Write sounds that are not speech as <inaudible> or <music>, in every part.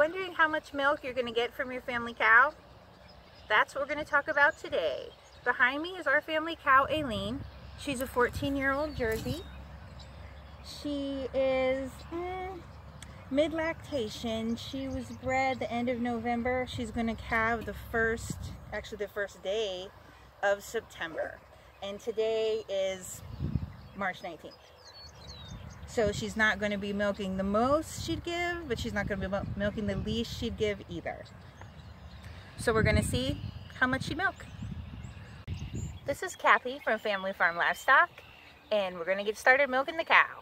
Wondering how much milk you're going to get from your family cow? That's what we're going to talk about today. Behind me is our family cow, Aleene. She's a 14-year-old Jersey. She is eh, mid-lactation. She was bred the end of November. She's going to calve the first, actually the first day of September. And today is March 19th. So she's not going to be milking the most she'd give, but she's not going to be milking the least she'd give either. So we're going to see how much she'd milk. This is Kathy from Family Farm Livestock, and we're going to get started milking the cow.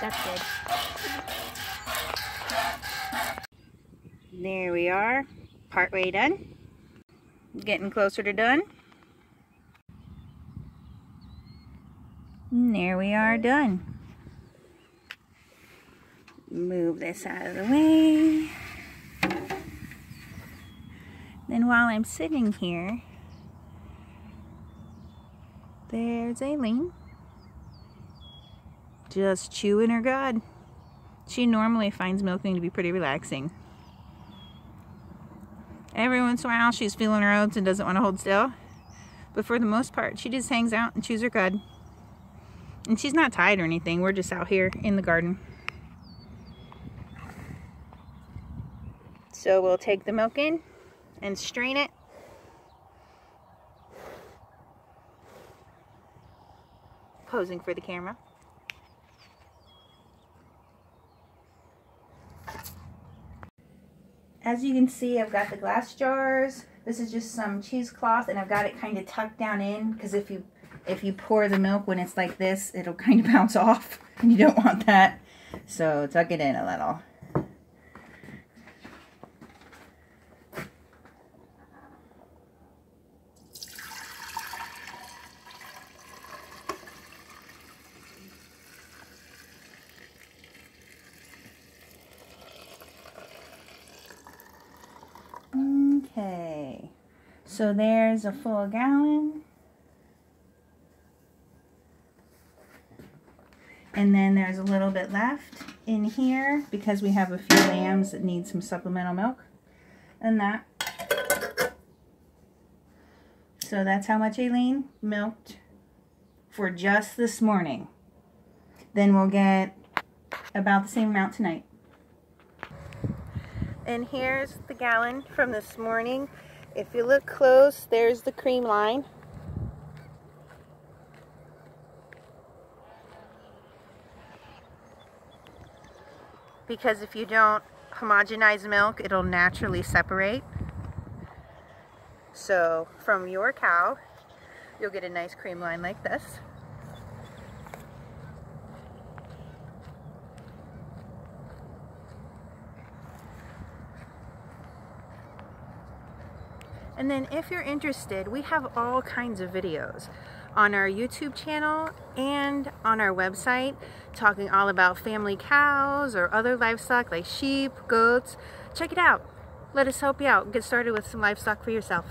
That's good. There we are, partway done. Getting closer to done. And there we are done. Move this out of the way. Then while I'm sitting here, there's Aleene just chewing her god. She normally finds milking to be pretty relaxing. Every once in a while she's feeling her oats and doesn't want to hold still. But for the most part, she just hangs out and chews her cud. And she's not tied or anything. We're just out here in the garden. So we'll take the milk in and strain it. Posing for the camera. As you can see, I've got the glass jars. This is just some cheesecloth and I've got it kind of tucked down in because if you if you pour the milk when it's like this, it'll kind of <laughs> bounce off and you don't want that. So tuck it in a little. Okay, so there's a full gallon. And then there's a little bit left in here because we have a few lambs that need some supplemental milk. And that. So that's how much Aleene milked for just this morning. Then we'll get about the same amount tonight. And here's the gallon from this morning. If you look close, there's the cream line. Because if you don't homogenize milk, it'll naturally separate. So from your cow, you'll get a nice cream line like this. And then if you're interested, we have all kinds of videos on our YouTube channel and on our website talking all about family cows or other livestock like sheep, goats. Check it out. Let us help you out. Get started with some livestock for yourself.